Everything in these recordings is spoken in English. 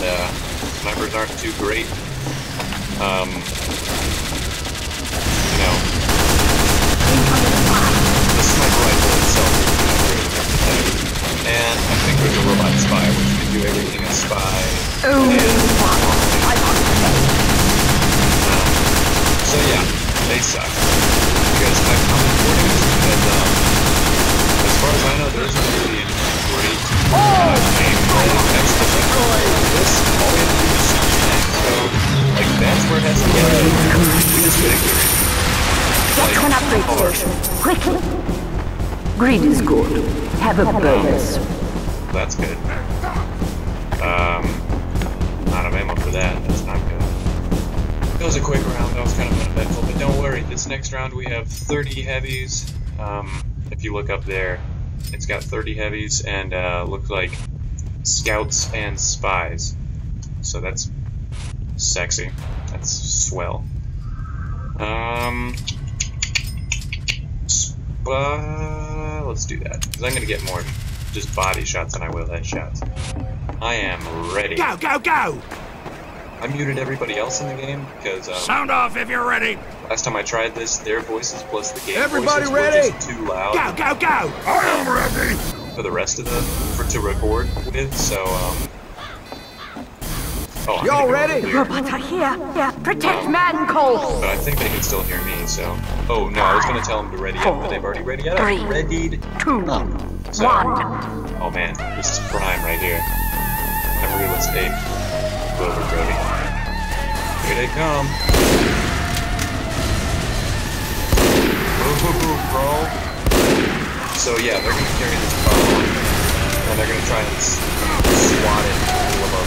And uh, snipers aren't too great. Um, you know, the sniper rifle itself is not great against the tank. And I think there's a robot spy, which can do everything a spy and. I um, so yeah, they suck. Because I'm reporting this Get to an upgrade station. Quickly. Greed is good. Have a bonus. That's good. Um, not of ammo for that. That's not good. It was a quick round. That was kind of uneventful, but don't worry. This next round we have 30 heavies. Um, if you look up there, it's got 30 heavies and uh, looks like scouts and spies. So that's sexy. That's swell. Um, sp- let's do that because I'm gonna get more just body shots than I will headshots. I am ready. Go, go, go! I muted everybody else in the game because um, Sound off if you're ready. last time I tried this, their voices plus the game Everybody voices ready? were just too loud Go, go, go! I am ready. for the rest of the for to record with. So um. Oh, I'm Y'all ready? over there, Robots are here. Yeah. Protect man cold. But I think they can still hear me. So oh no, I was gonna tell them to ready up, but they've already ready up. Three. Readied. Two. So One. oh man, this is prime right here. I'm real estate. Clover Brody. Here they come. Ooh, bro. So yeah, they're gonna carry this bomb, and they're gonna try and swat it all of our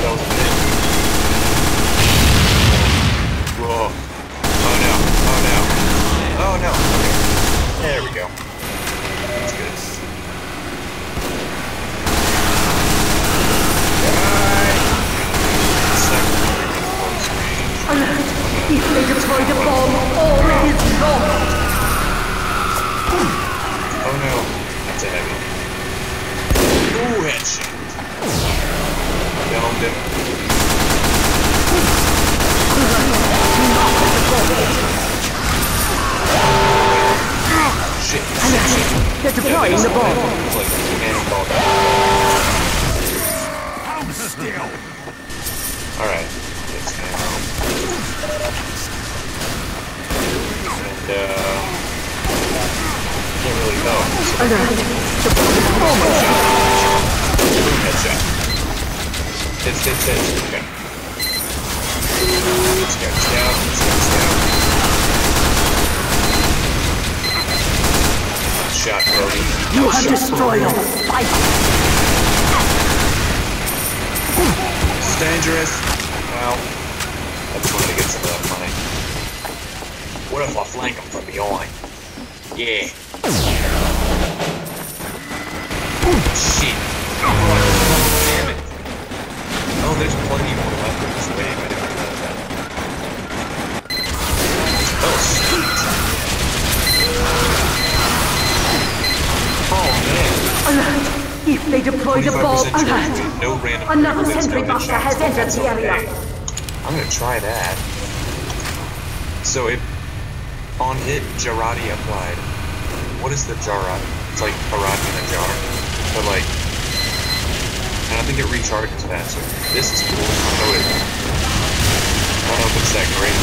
Oh, I was a. Whoa! Oh no! Oh no! Oh no! Okay, there we go. Hits, hits, hits. Okay. Scout, scout, scout, scout. Shot, Brody. You have destroyed all spy. This dangerous. Well, that's one way to get some of that money. What if I flank him from behind? Yeah. Shit. Damn it. Oh, there's plenty more left of this wave. I didn't realize that. Oh, sweet. Oh, man. Alert. If they deploy the bomb, 25% chance alert. no random Another sentry buster has entered the area. okay. I'm gonna try that. So if on hit Jarate applied, what is the Jarate? It's like Harati in a jar, but like, I think it recharges faster. This is cool. I don't know it. I don't know if it's that great.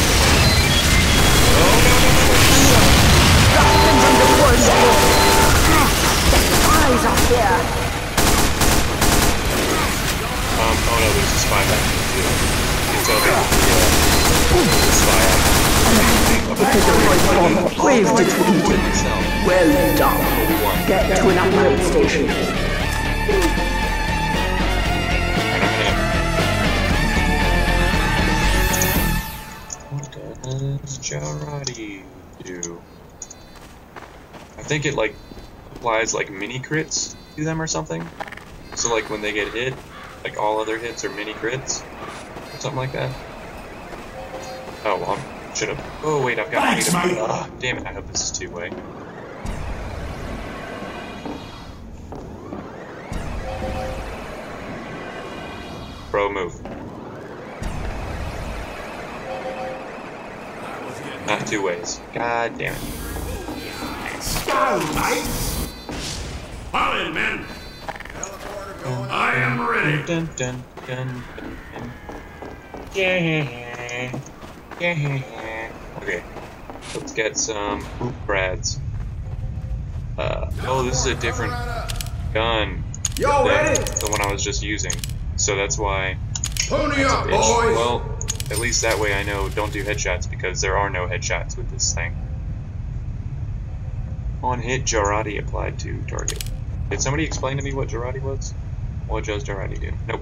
Oh no no no! no. Dustbins in the worst are here. Um, oh no, there's a spy back here too. You can tell there's the, the spy out. Wave I defeated. Well done. One. Get to an upgrade station. I'm. What does Jarate do? I think it like applies like mini crits to them or something. So like when they get hit, like all other hits are mini crits or something like that. Oh, well, I should have. Oh wait, I've got. I need Thanks, to- mate. Ah, damn it! I hope this is two way. Bro, move. Not two ways. God damn it. Mates. Fall in, men. I am ready. Dun, dun, dun, dun. Yeah. Yeah. Okay. Let's get some poop brads. Uh, oh, this is a different gun Y'all than ready? the one I was just using. So that's why Pony it's up, boys. Well, at least that way I know don't do headshots because there are no headshots with this thing. On hit, Jarate applied to target. Did somebody explain to me what Jarate was? What does Jarate do? Nope.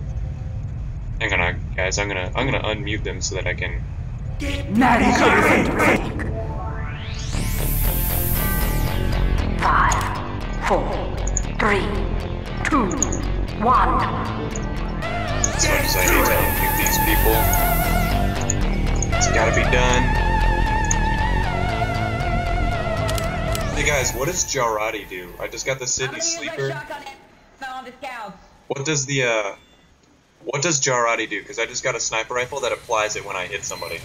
Hang on, guys. I'm gonna I'm gonna unmute them so that I can. Navigate. Five, four, three, two, one. As much as I hate to unmute these people, it's gotta be done. Hey guys, what does Jarate do? I just got the Sydney Sleeper. What does the uh, what does Jarate do? Because I just got a sniper rifle that applies it when I hit somebody.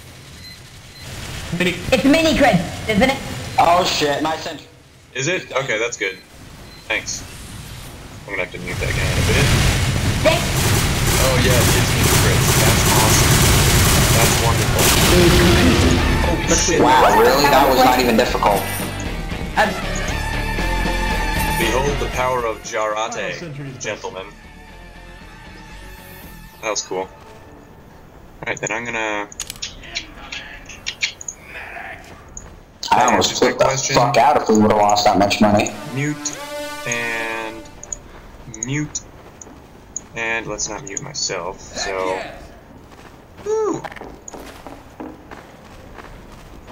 Mini. It's mini crit, isn't it? Oh shit, my sentry. Is it? Okay, that's good. Thanks. I'm gonna have to mute that guy in a bit. Thanks. Oh yeah, it is mini crits. That's awesome. That's wonderful. Holy shit! Wow, really? That was not even difficult. Behold the power of Jarate, gentlemen. That was cool. Alright, then I'm gonna. I almost Just a flipped the question. fuck out if we would have lost that much money. mute and mute and let's not mute myself so. Woo.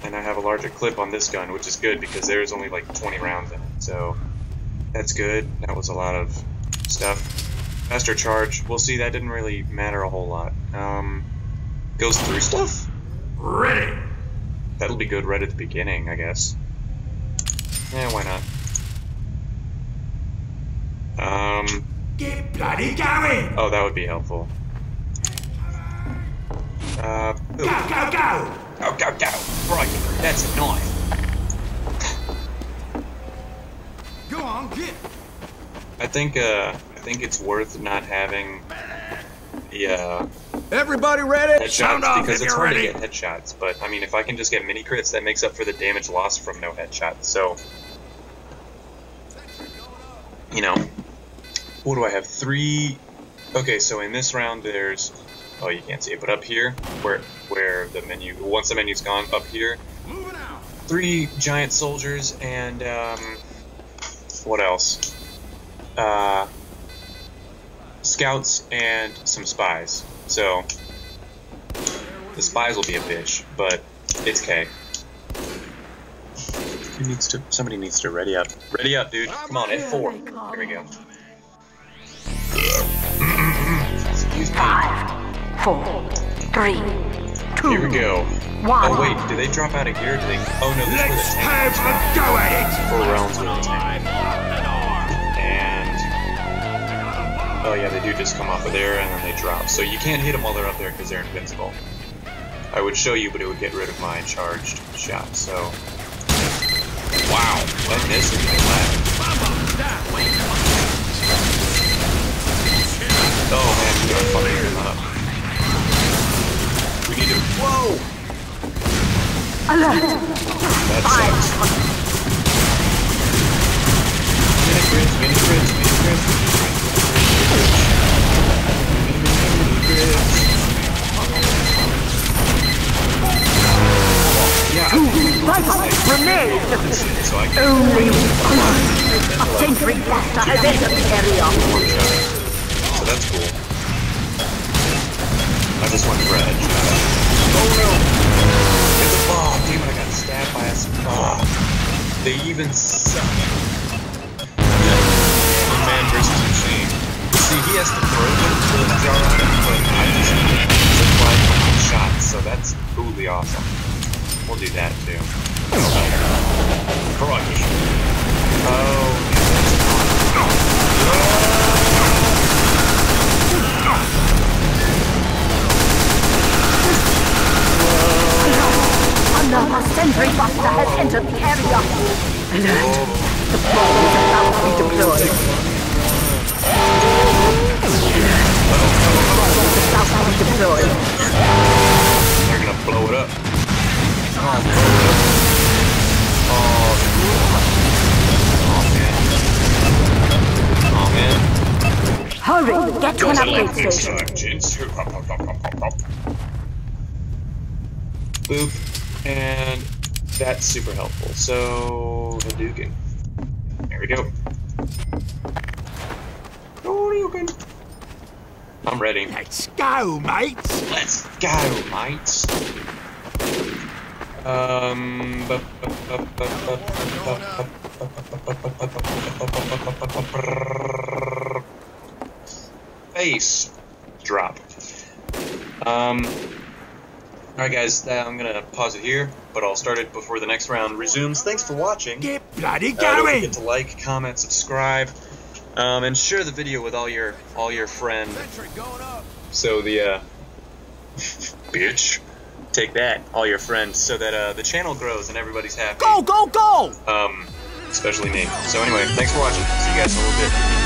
and I have a larger clip on this gun which is good because there's only like 20 rounds in it so. That's good. That was a lot of stuff. Faster charge we'll see that didn't really matter a whole lot. Um goes through stuff? Ready. that'll be good right at the beginning I guess. Yeah why not? Um, Get bloody going. oh, that would be helpful. Uh. Go, go, go. go, go, go! Right, that's a knife. Go on, get. I think, uh, I think it's worth not having the, uh, Everybody ready? Headshots off because it's hard ready. to get headshots. But, I mean, if I can just get mini crits, that makes up for the damage lost from no headshots. So, you know, what do I have? Three. Okay, so in this round, there's. Oh, you can't see it, but up here, where where the menu, once the menu's gone, up here, Moving out. three giant soldiers and um, what else? Uh, scouts and some spies. So the spies will be a bitch, but it's K. Who needs to? Somebody needs to ready up. Ready up, dude. Come on, F4. Here we go. Five, four, three, two, Here we go. Oh, one. Oh wait, do they drop out of here? Or do they? Oh no, this is where the Let's tank have a go at it. Four rounds with the tank. And oh yeah, they do just come off of there and then they drop. So you can't hit them while they're up there because they're invincible. I would show you, but it would get rid of my charged shot. So wow, that missed me flat. Oh man, gotta fucking him up. We need to. Whoa! Alert! That sucks. Mini crits, mini crits, mini crits, mini crits. Yeah, so I can Only oh, They even suck. Yeah, Mann versus machine. See, he has to throw the, the jar on him, but I just supply one shot, so that's truly awesome. We'll do that too. Crunch. Oh, Another sentry buster has entered the area. Alert. The bomb is about to be deployed. The bomb is be deployed. They're gonna blow it up. Oh, blow it up. Oh, oh man. Hurry, get to an upgrade station. Boop. And that's super helpful. So, Hadouken. There we go. Hadouken. I'm ready. Let's go, mates. Let's go, mates. Um. Face drop. Um. Alright, guys, uh, I'm gonna pause it here, but I'll start it before the next round resumes. Thanks for watching. Get bloody Uh, don't forget to like, comment, subscribe, um, and share the video with all your all your friends. Sentry going up. So the uh, bitch, take that, all your friends, so that uh, the channel grows and everybody's happy. Go, go, go. Um, especially me. So anyway, thanks for watching. See you guys in a little bit.